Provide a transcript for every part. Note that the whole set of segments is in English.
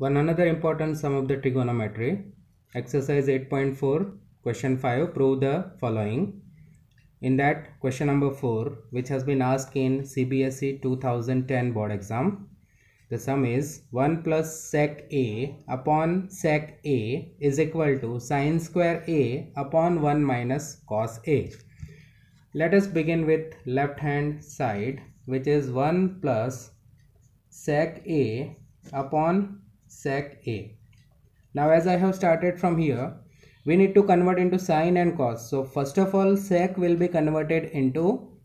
One another important sum of the trigonometry. Exercise 8.4, question 5. Prove the following. In that, question number 4, which has been asked in CBSE 2010 board exam, the sum is 1 plus sec a upon sec a is equal to sine square a upon 1 minus cos a. Let us begin with left hand side which is 1 plus sec a upon sec a. Now as I have started from here, we need to convert into sine and cos. So first of all sec will be converted into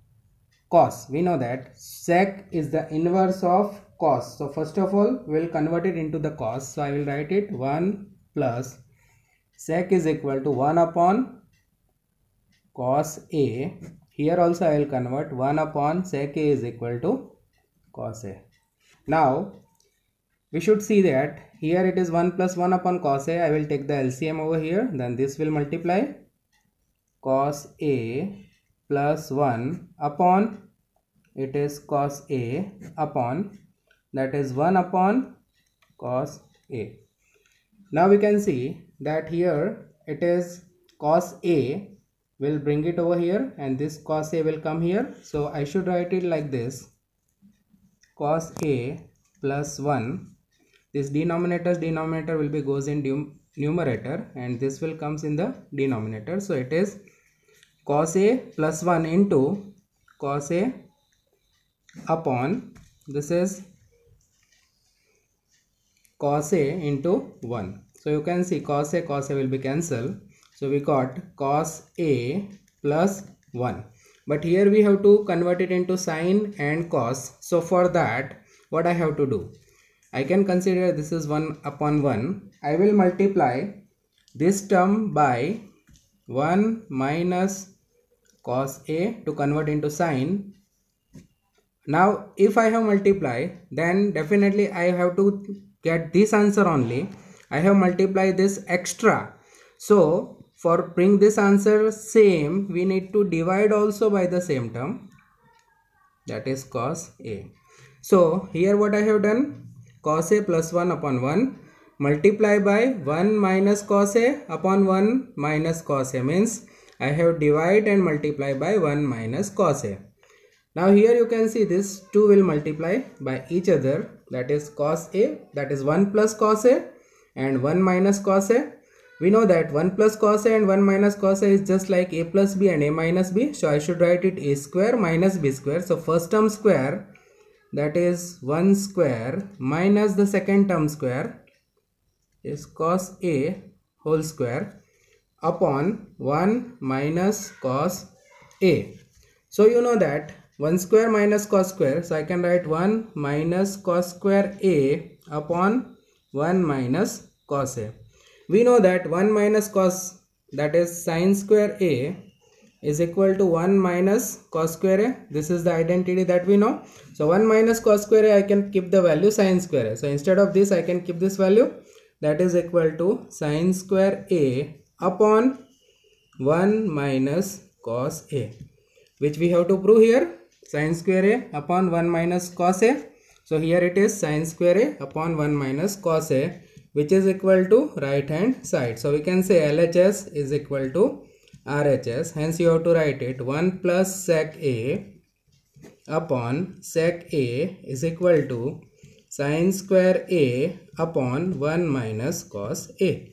cos. We know that sec is the inverse of cos. So first of all we will convert it into the cos. So I will write it 1 plus sec is equal to 1 upon cos a. Here also I will convert 1 upon sec a is equal to cos a. Now we should see that. Here it is 1 plus 1 upon cos a. I will take the LCM over here. Then this will multiply cos a plus 1 upon it is cos a upon that is 1 upon cos a. Now we can see that here it is cos a will bring it over here and this cos a will come here. So I should write it like this. Cos a plus 1 this denominator's denominator will be goes in numerator and this will comes in the denominator. So it is cos a plus 1 into cos a upon this is cos a into 1 so you can see cos a cos a will be cancelled. So we got cos a plus 1 but here we have to convert it into sine and cos. So for that what i have to do I can consider this is 1 upon 1. I will multiply this term by 1 minus cos A to convert into sine. Now if I have multiply then definitely I have to get this answer only. I have multiplied this extra. So for bring this answer same we need to divide also by the same term that is cos A. So here what I have done cos a plus 1 upon 1 multiply by 1 minus cos a upon 1 minus cos a means I have divide and multiply by 1 minus cos a. Now here you can see this 2 will multiply by each other that is cos a that is 1 plus cos a and 1 minus cos a. We know that 1 plus cos a and 1 minus cos a is just like a plus b and a minus b. So I should write it a square minus b square. So first term square that is 1 square minus the second term square is cos a whole square upon 1 minus cos a. So you know that 1 square minus cos square so I can write 1 minus cos square a upon 1 minus cos a. We know that 1 minus cos that is sine square a is equal to 1 minus cos square a. This is the identity that we know. So 1 minus cos square a I can keep the value sine square a. So instead of this I can keep this value that is equal to sine square a upon 1 minus cos a which we have to prove here sine square a upon 1 minus cos a. So here it is sine square a upon 1 minus cos a which is equal to right hand side. So we can say LHS is equal to RHS. Hence you have to write it 1 plus sec A upon sec A is equal to sine square A upon 1 minus cos A.